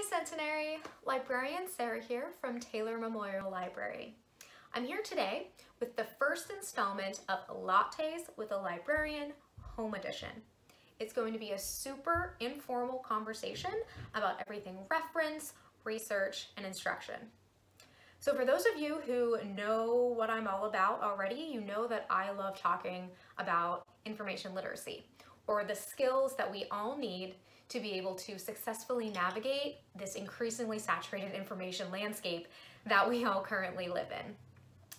Hi Centenary, librarian Sara here from Taylor Memorial Library. I'm here today with the first installment of Lattes with a Librarian Home Edition. It's going to be a super informal conversation about everything reference, research, and instruction. So for those of you who know what I'm all about already, you know that I love talking about information literacy or the skills that we all need to be able to successfully navigate this increasingly saturated information landscape that we all currently live in.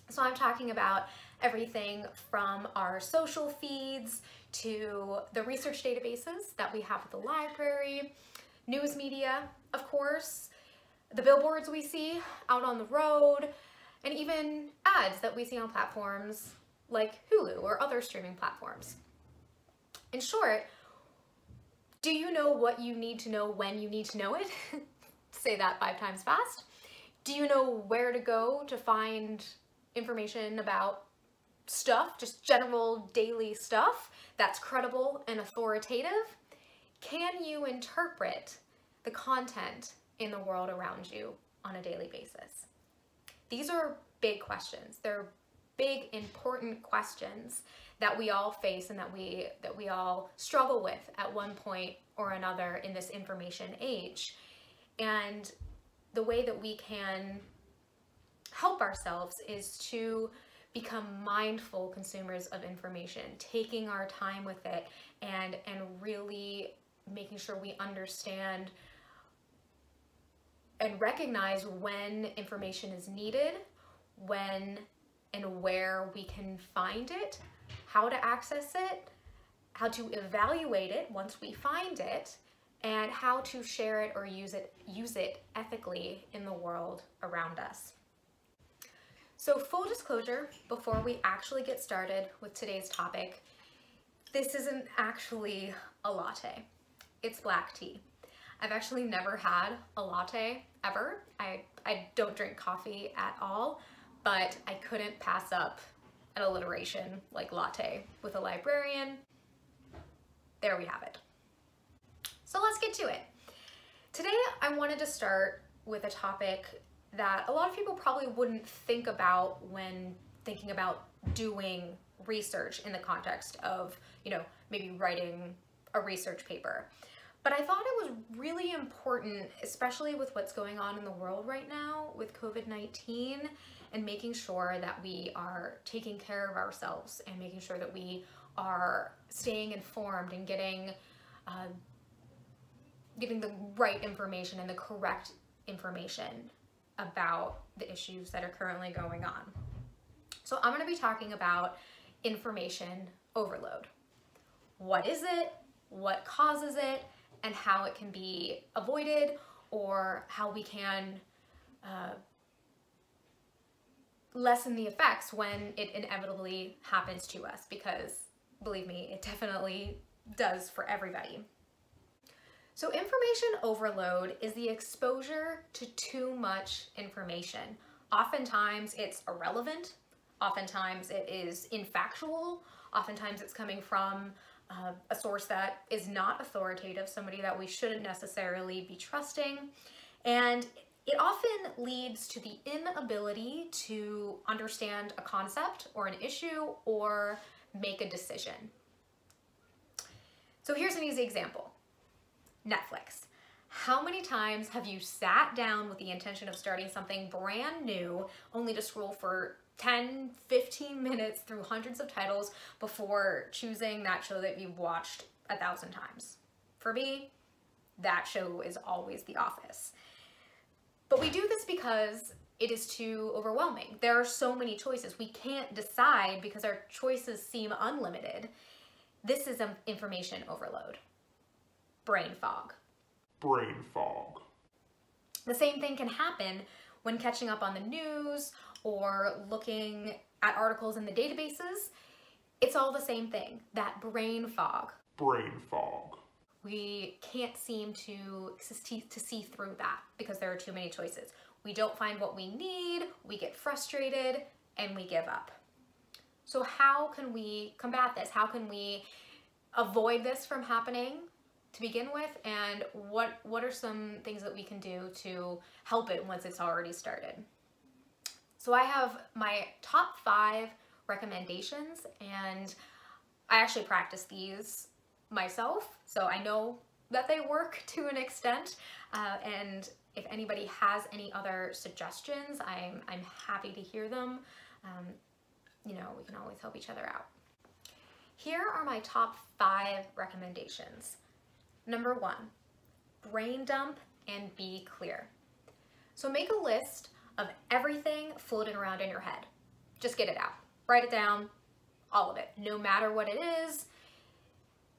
So I'm talking about everything from our social feeds to the research databases that we have at the library, news media, of course, the billboards we see out on the road, and even ads that we see on platforms like Hulu or other streaming platforms. In short, do you know what you need to know when you need to know it? Say that five times fast. Do you know where to go to find information about stuff, just general daily stuff that's credible and authoritative? Can you interpret the content in the world around you on a daily basis? These are big questions. They're big, important questions that we all face and that we that we all struggle with at one point or another in this information age. And the way that we can help ourselves is to become mindful consumers of information, taking our time with it and and really making sure we understand and recognize when information is needed, when and where we can find it, how to access it, how to evaluate it once we find it, and how to share it or use it, use it ethically in the world around us. So full disclosure, before we actually get started with today's topic, this isn't actually a latte. It's black tea. I've actually never had a latte ever. I, I don't drink coffee at all, but I couldn't pass up an alliteration like latte with a librarian. There we have it. So let's get to it. Today I wanted to start with a topic that a lot of people probably wouldn't think about when thinking about doing research in the context of, you know, maybe writing a research paper. But I thought it was really important, especially with what's going on in the world right now with COVID-19 and making sure that we are taking care of ourselves and making sure that we are staying informed and getting uh, getting the right information and the correct information about the issues that are currently going on. So I'm going to be talking about information overload. What is it? What causes it? And how it can be avoided or how we can uh, lessen the effects when it inevitably happens to us because believe me, it definitely does for everybody. So information overload is the exposure to too much information. Oftentimes it's irrelevant, oftentimes it is infactual, oftentimes it's coming from uh, a source that is not authoritative, somebody that we shouldn't necessarily be trusting, and it often leads to the inability to understand a concept or an issue or make a decision. So here's an easy example. Netflix. How many times have you sat down with the intention of starting something brand new only to scroll for 10, 15 minutes through hundreds of titles before choosing that show that you've watched a thousand times? For me, that show is always The Office. But we do this because it is too overwhelming. There are so many choices. We can't decide because our choices seem unlimited. This is um, information overload. Brain fog. Brain fog. The same thing can happen when catching up on the news or looking at articles in the databases. It's all the same thing, that brain fog. Brain fog we can't seem to, to see through that because there are too many choices. We don't find what we need, we get frustrated, and we give up. So how can we combat this? How can we avoid this from happening to begin with and what what are some things that we can do to help it once it's already started. So I have my top five recommendations and I actually practice these myself so I know that they work to an extent uh, and if anybody has any other suggestions I'm, I'm happy to hear them. Um, you know, we can always help each other out. Here are my top five recommendations. Number one, brain dump and be clear. So make a list of everything floating around in your head. Just get it out. Write it down, all of it, no matter what it is.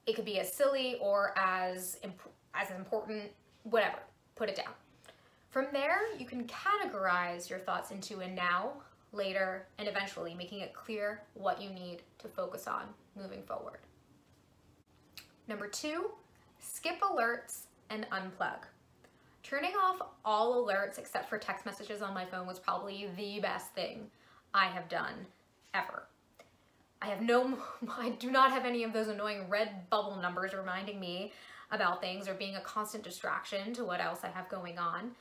It could be as silly or as, imp as important, whatever, put it down. From there, you can categorize your thoughts into a now, later, and eventually making it clear what you need to focus on moving forward. Number two, skip alerts and unplug. Turning off all alerts except for text messages on my phone was probably the best thing I have done ever. I have no, I do not have any of those annoying red bubble numbers reminding me about things or being a constant distraction to what else I have going on.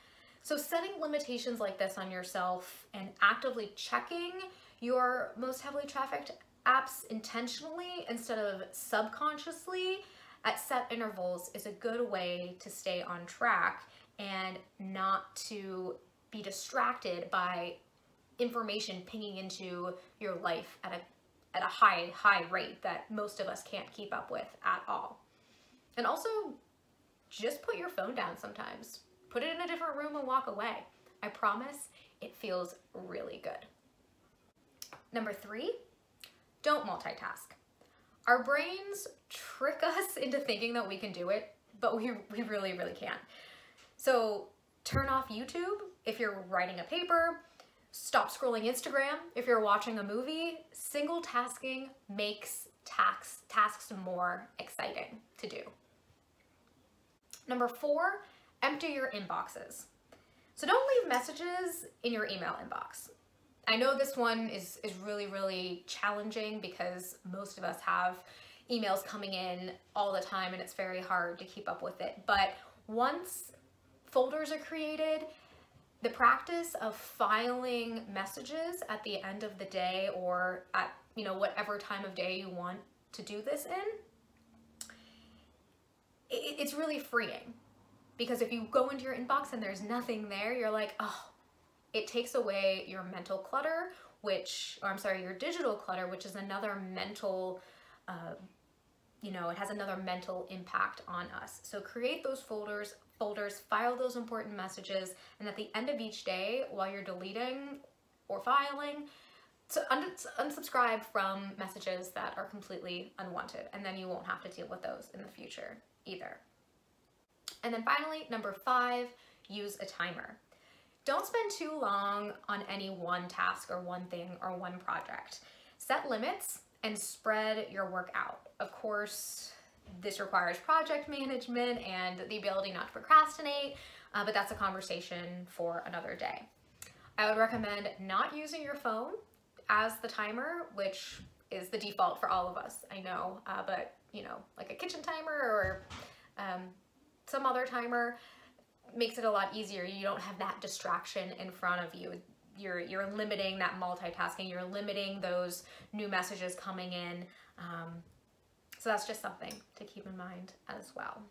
So setting limitations like this on yourself and actively checking your most heavily trafficked apps intentionally instead of subconsciously at set intervals is a good way to stay on track and not to be distracted by information pinging into your life at a at a high high rate that most of us can't keep up with at all. And also just put your phone down sometimes. Put it in a different room and walk away. I promise it feels really good. Number 3, don't multitask. Our brains trick us into thinking that we can do it, but we, we really, really can't. So turn off YouTube if you're writing a paper, stop scrolling Instagram if you're watching a movie. Single tasking makes tasks, tasks more exciting to do. Number four, empty your inboxes. So don't leave messages in your email inbox. I know this one is, is really, really challenging because most of us have emails coming in all the time and it's very hard to keep up with it. But once folders are created, the practice of filing messages at the end of the day or at you know whatever time of day you want to do this in, it's really freeing because if you go into your inbox and there's nothing there, you're like, oh, it takes away your mental clutter, which, or I'm sorry, your digital clutter, which is another mental, uh, you know, it has another mental impact on us. So create those folders, folders, file those important messages, and at the end of each day, while you're deleting or filing, so unsubscribe from messages that are completely unwanted, and then you won't have to deal with those in the future either. And then finally, number five, use a timer. Don't spend too long on any one task or one thing or one project. Set limits and spread your work out. Of course, this requires project management and the ability not to procrastinate, uh, but that's a conversation for another day. I would recommend not using your phone as the timer, which is the default for all of us, I know, uh, but you know, like a kitchen timer or um, some other timer makes it a lot easier. You don't have that distraction in front of you. You're, you're limiting that multitasking. You're limiting those new messages coming in. Um, so that's just something to keep in mind as well.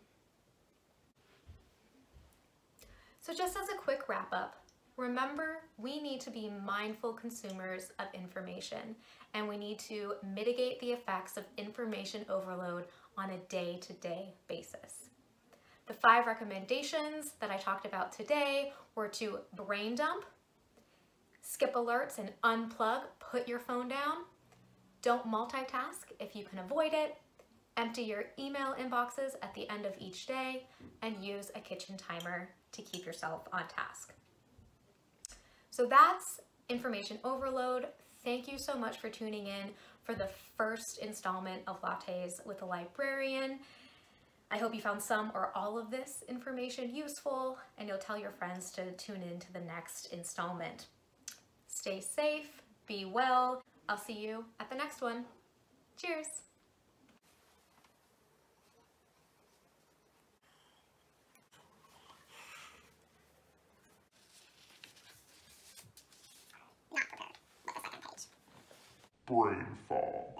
So just as a quick wrap up, remember we need to be mindful consumers of information and we need to mitigate the effects of information overload on a day-to-day -day basis. The five recommendations that I talked about today were to brain dump, skip alerts and unplug, put your phone down, don't multitask if you can avoid it, empty your email inboxes at the end of each day, and use a kitchen timer to keep yourself on task. So that's information overload. Thank you so much for tuning in for the first installment of Lattes with a Librarian. I hope you found some or all of this information useful and you'll tell your friends to tune in to the next installment. Stay safe, be well. I'll see you at the next one. Cheers. Brain fog.